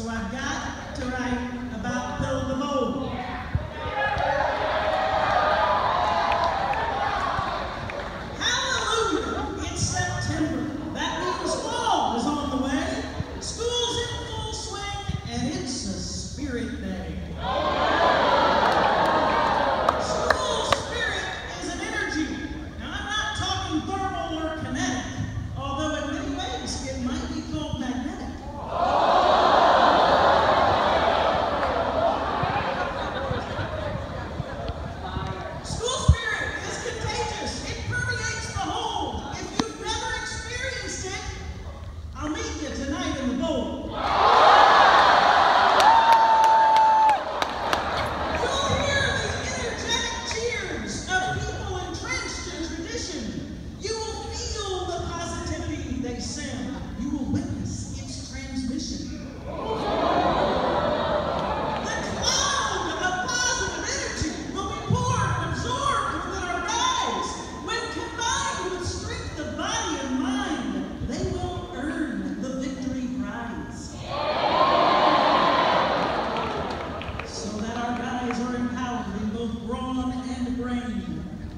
So I've got to write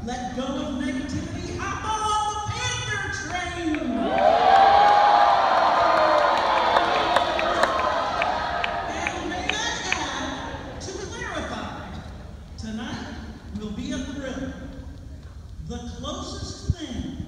Let go of negativity. Hop on the Panther train. and may I add, to clarify, tonight will be a thrill. The closest thing